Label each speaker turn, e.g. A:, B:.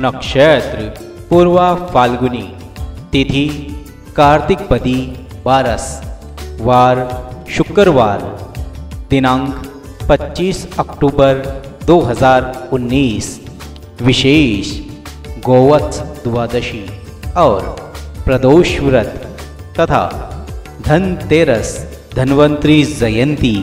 A: नक्षत्र, पूर्वा फाल्गुनी, तिथि, कार्तिक पदी बारस वार, शुक्रवार, दिनांक 25 अक्टूबर 2019 विशेष गोवत्स द्वादशी और प्रदोष व्रत तथा धनतेरस धन्वंतरी जयंती।